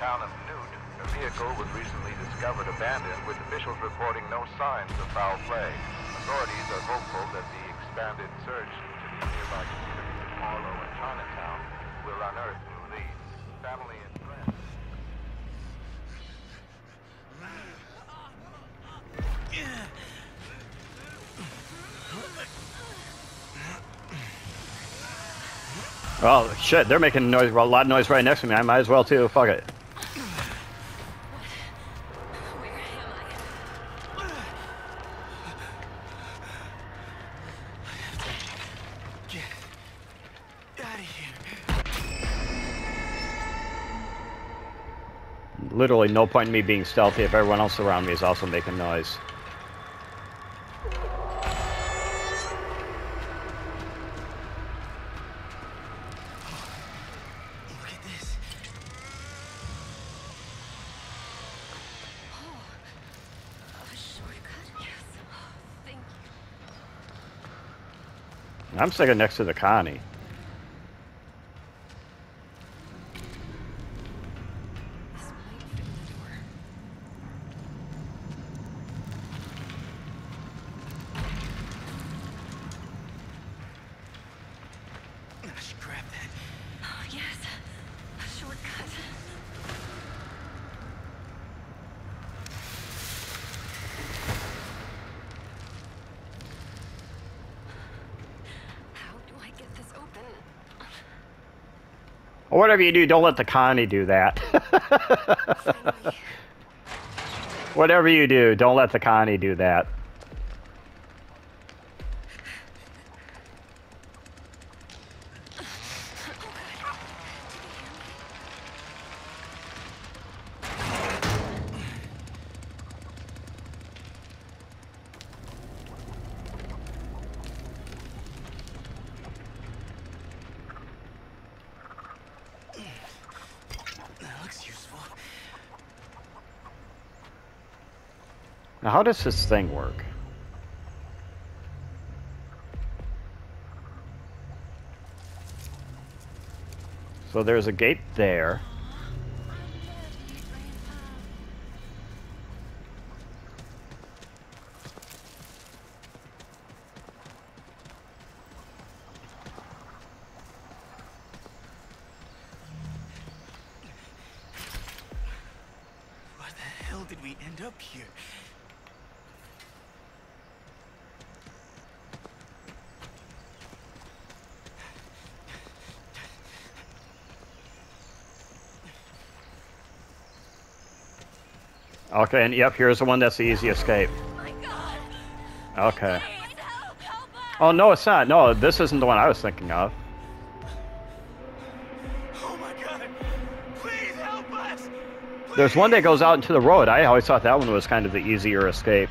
town of Newt, a vehicle was recently discovered abandoned with officials reporting no signs of foul play. Authorities are hopeful that the expanded search into the nearby communities of Marlow and Chinatown will unearth new leads. Family and friends. Oh shit, they're making noise, a lot of noise right next to me. I might as well too. Fuck it. Literally no point in me being stealthy if everyone else around me is also making noise. Look at this. Oh, a shortcut? Yes. Oh, thank you. I'm sitting next to the Connie. This might fit the door. I should grab that. Oh, yes. A shortcut. How do I get this open? Or whatever you do, don't let the Connie do that. Whatever you do, don't let the Connie do that. That Now, how does this thing work? So there's a gate there. Why the hell did we end up here? Okay, and yep, here's the one that's the easy escape. Okay. Oh, no, it's not. No, this isn't the one I was thinking of. There's one that goes out into the road. I always thought that one was kind of the easier escape.